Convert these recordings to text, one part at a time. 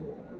platform.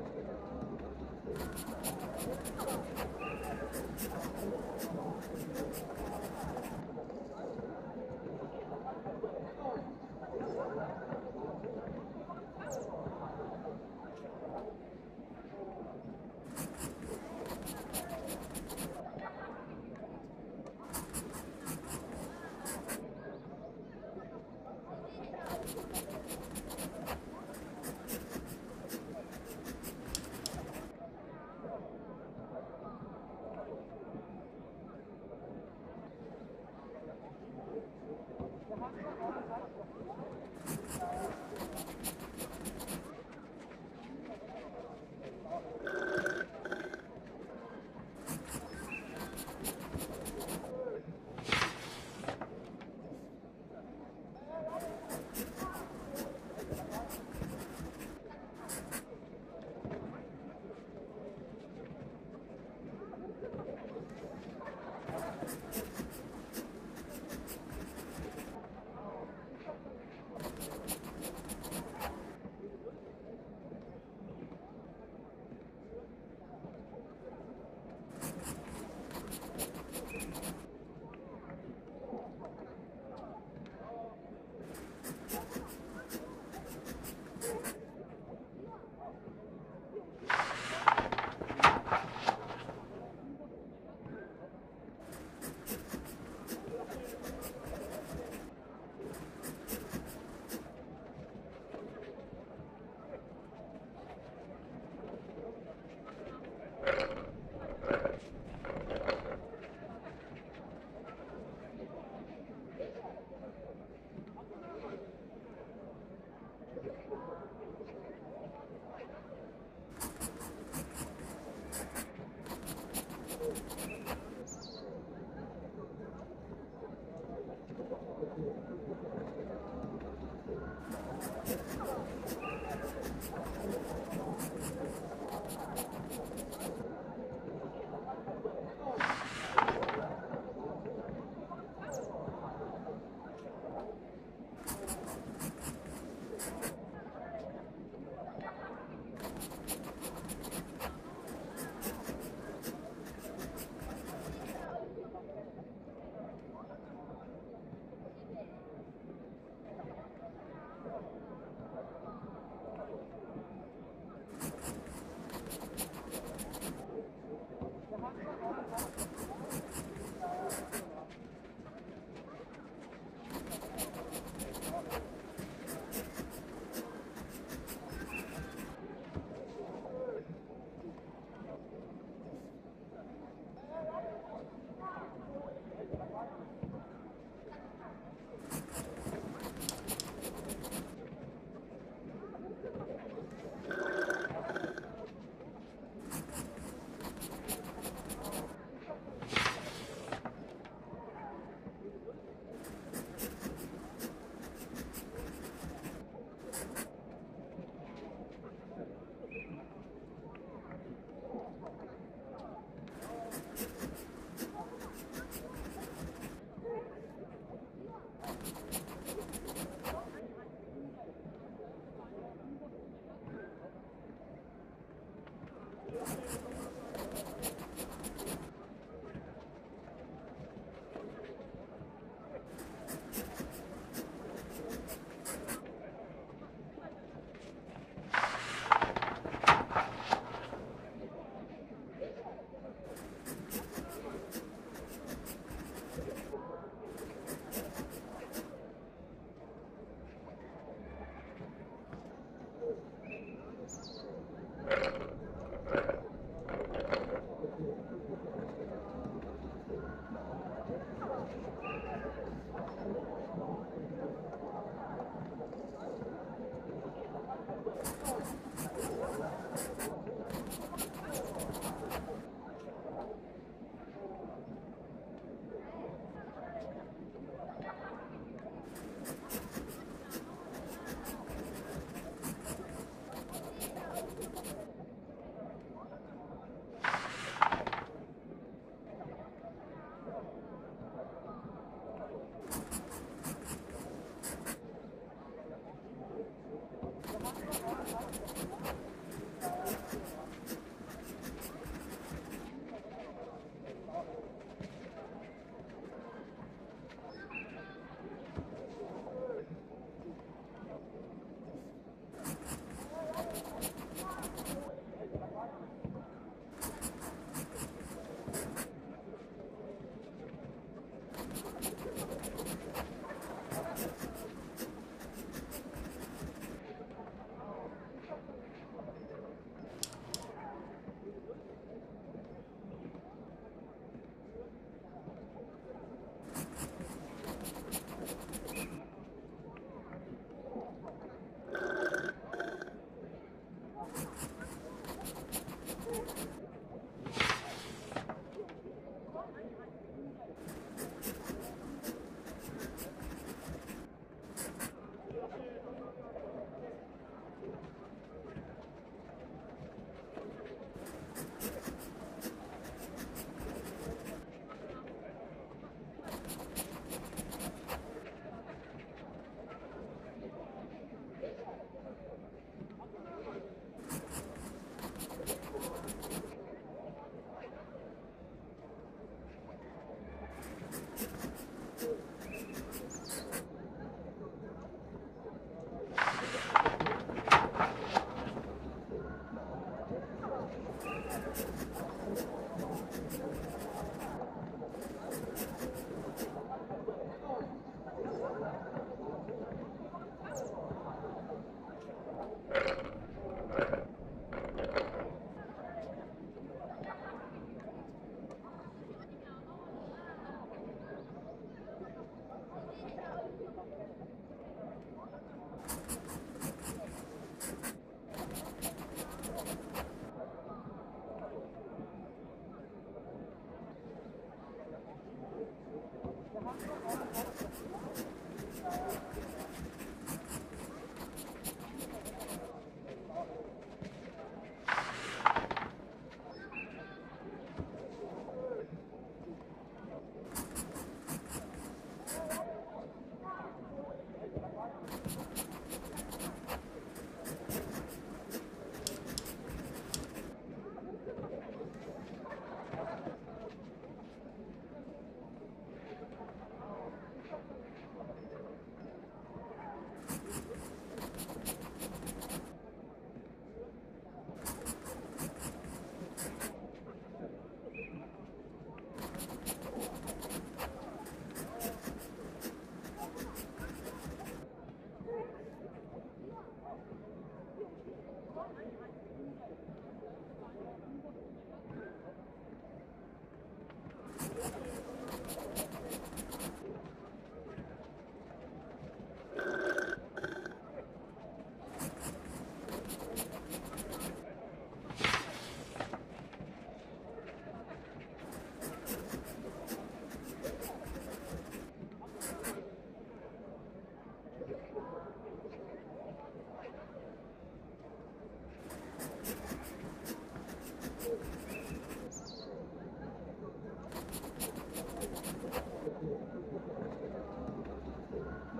Thank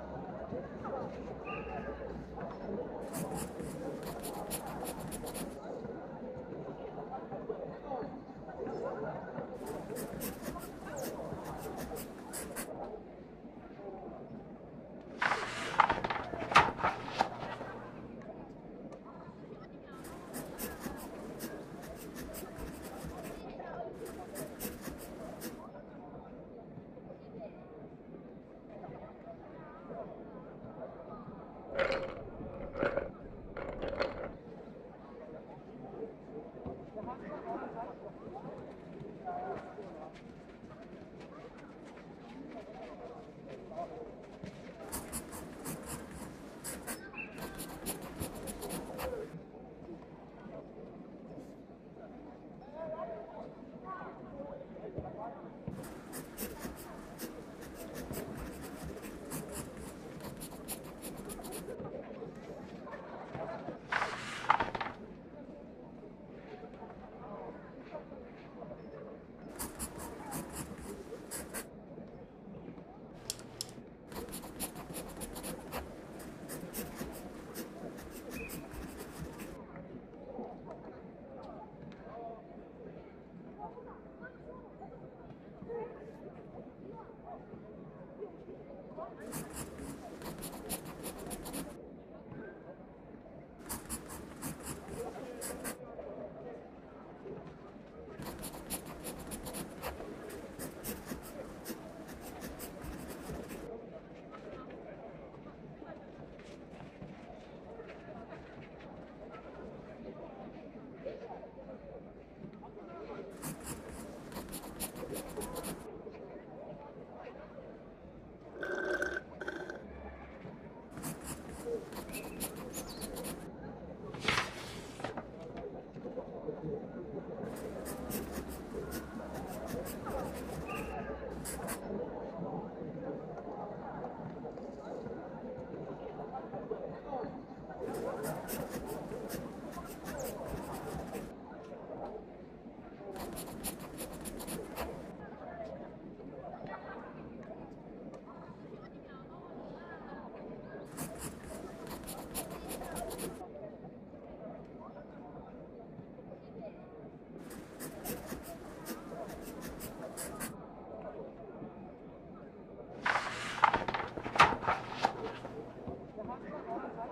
you.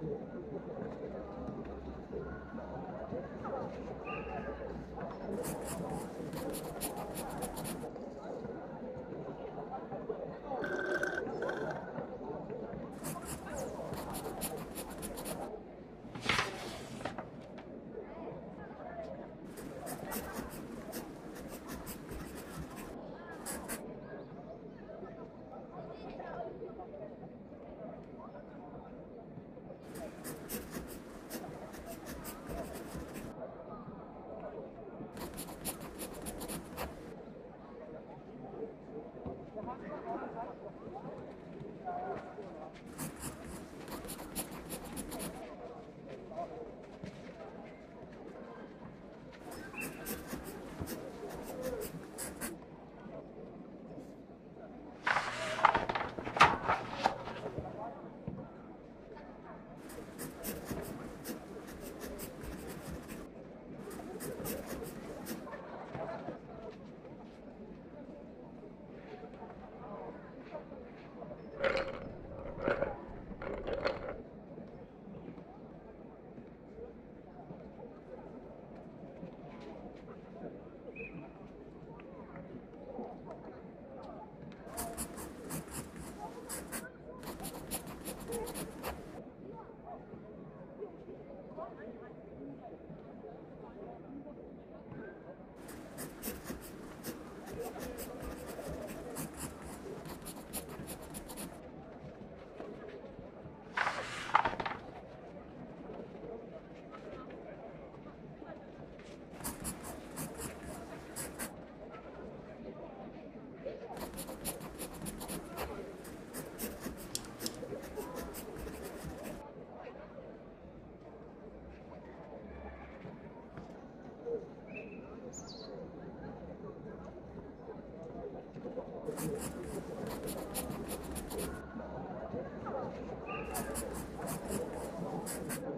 Thank you. Thank you.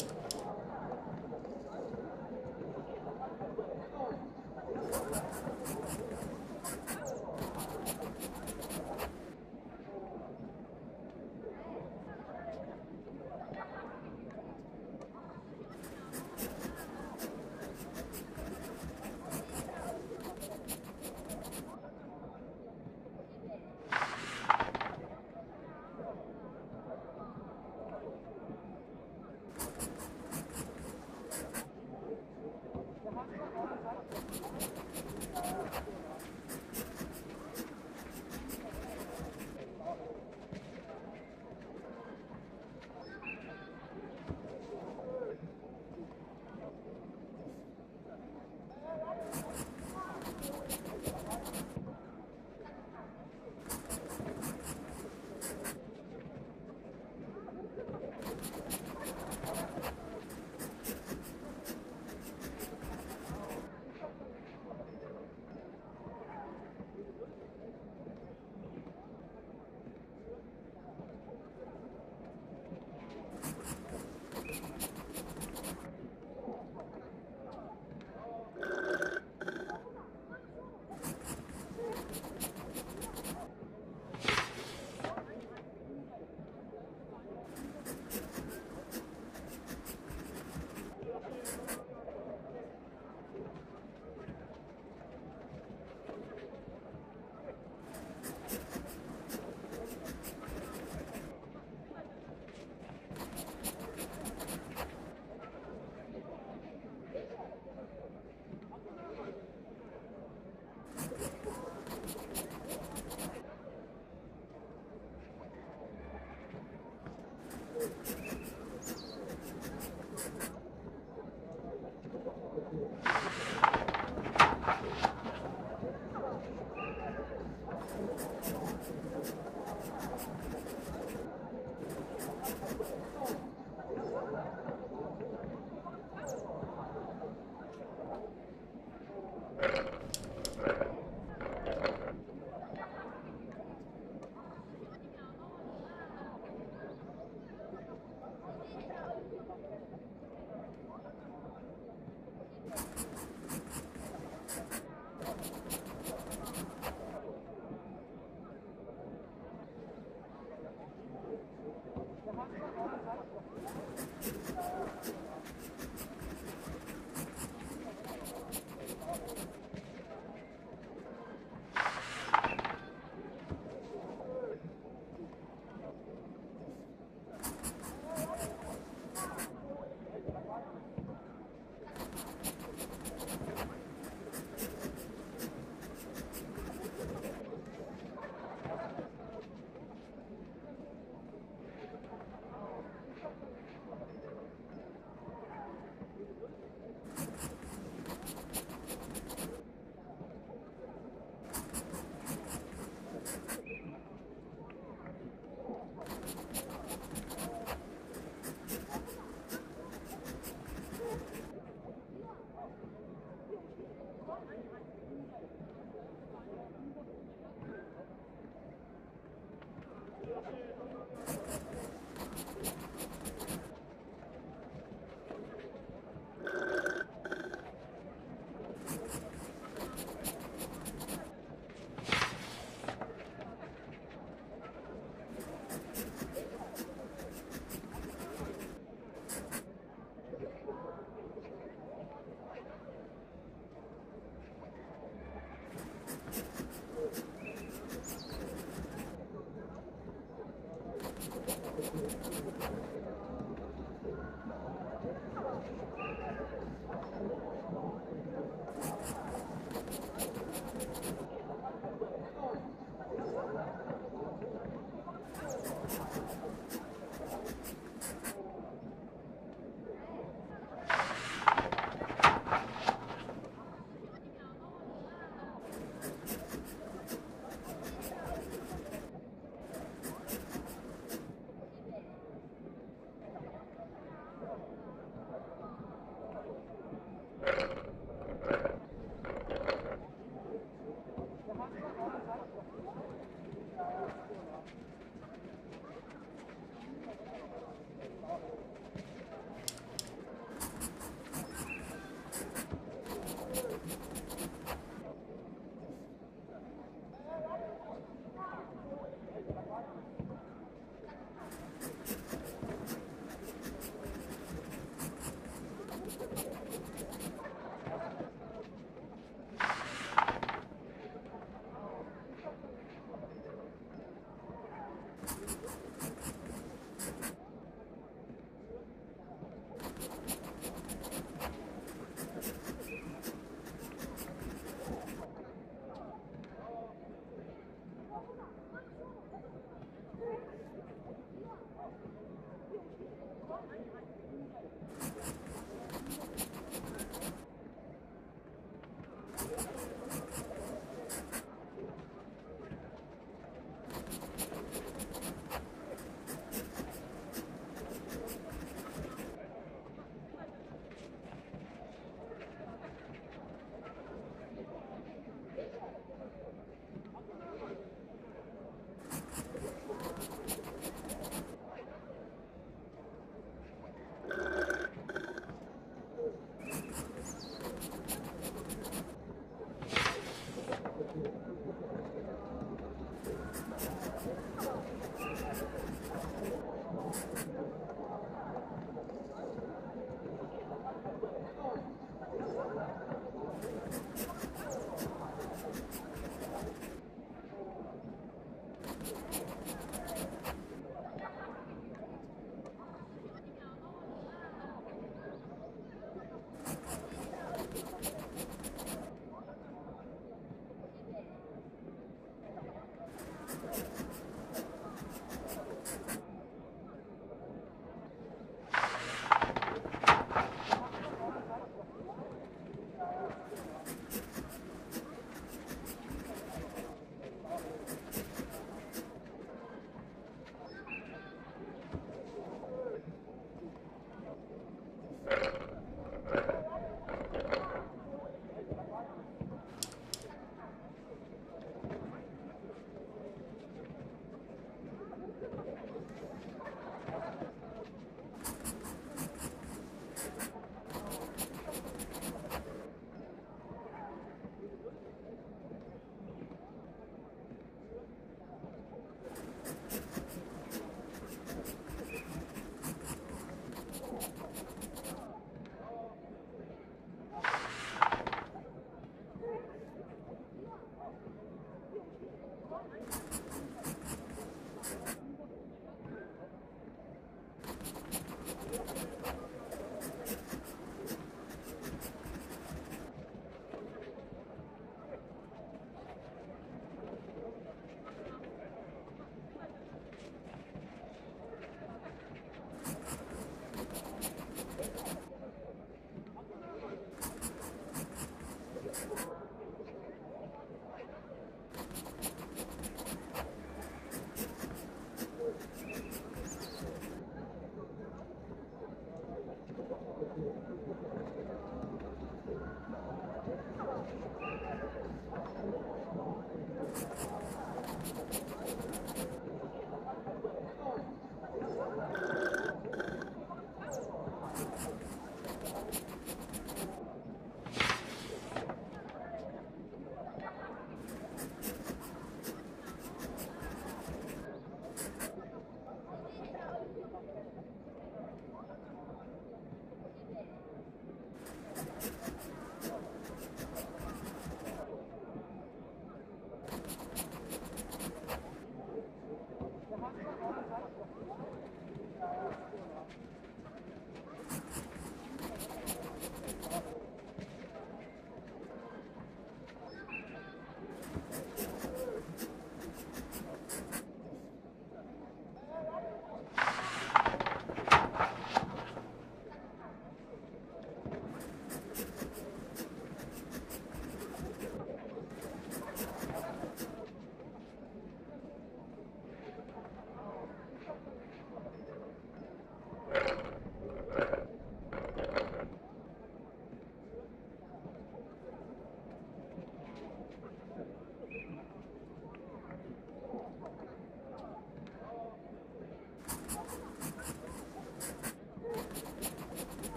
out.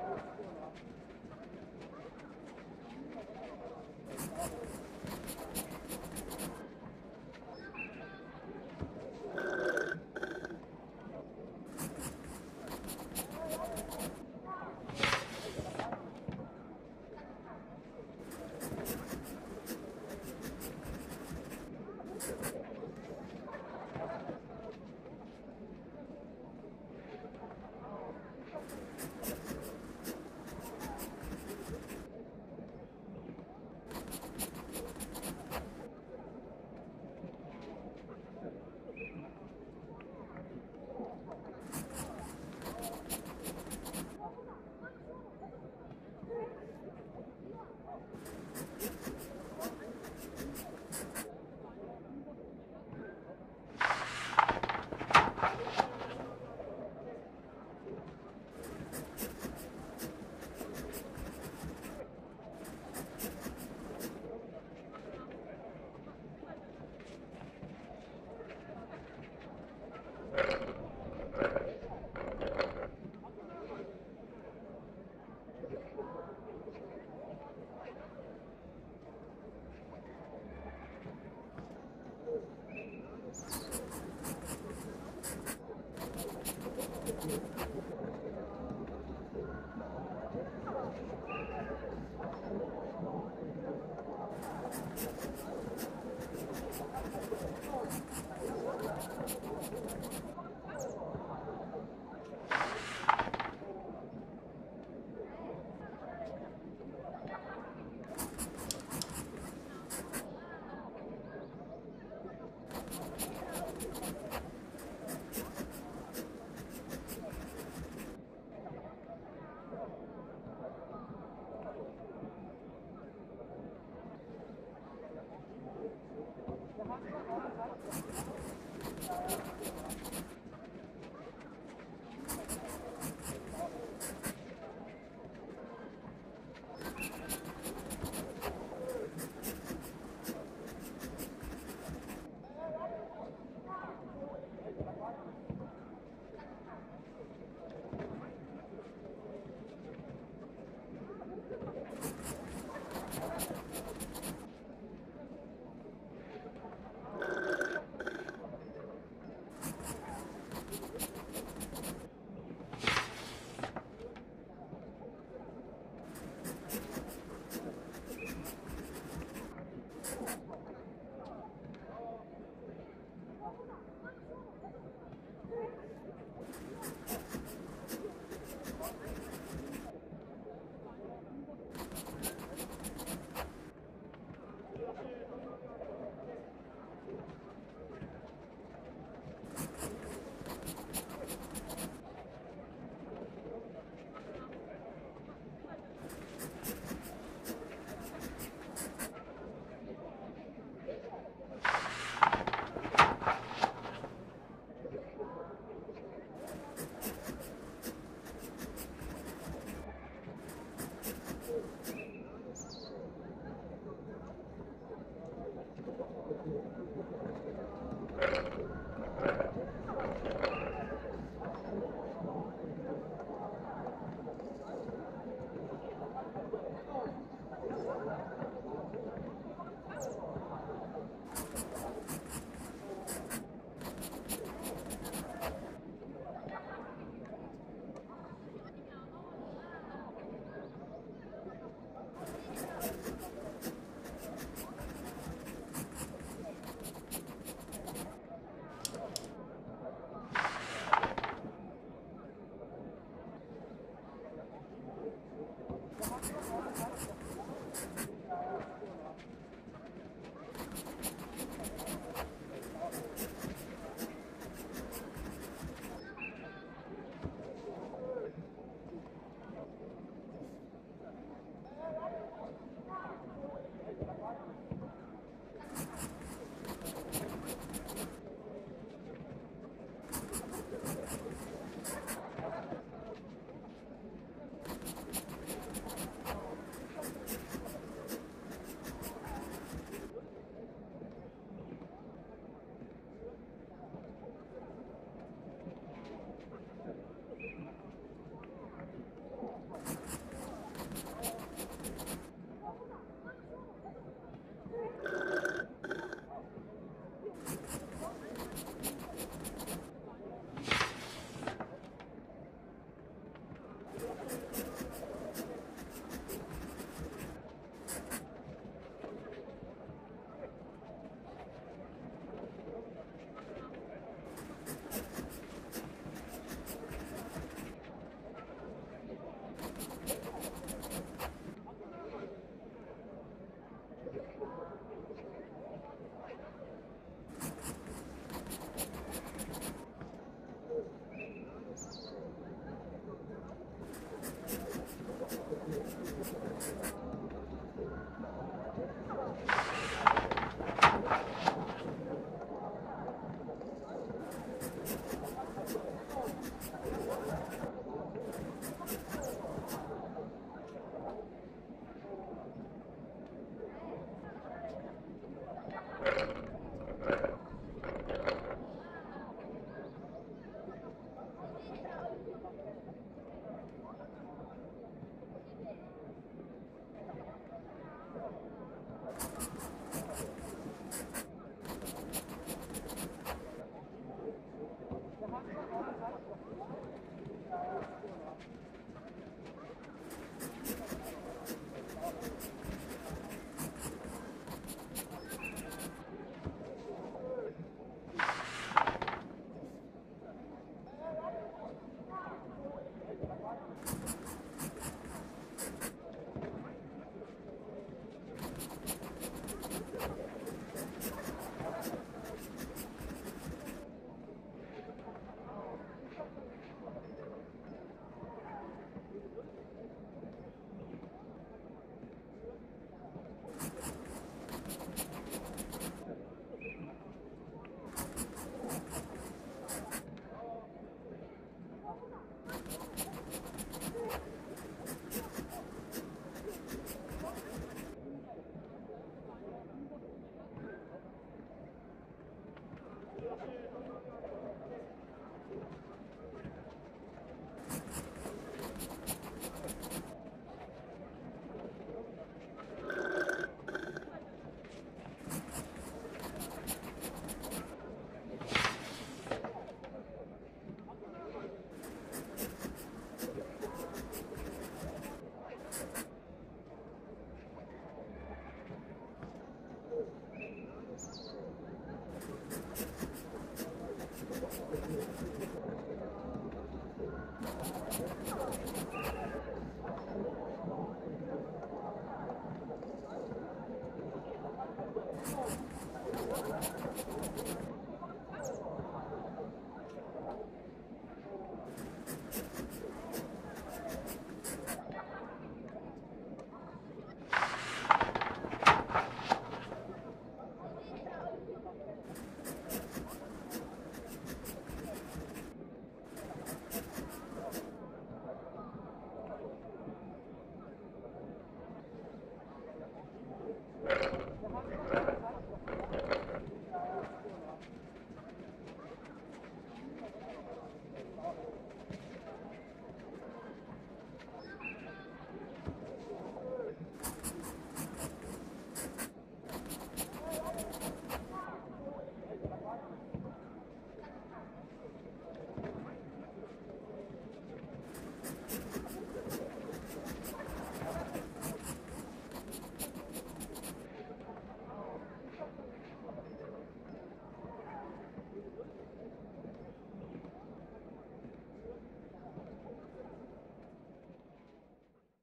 아,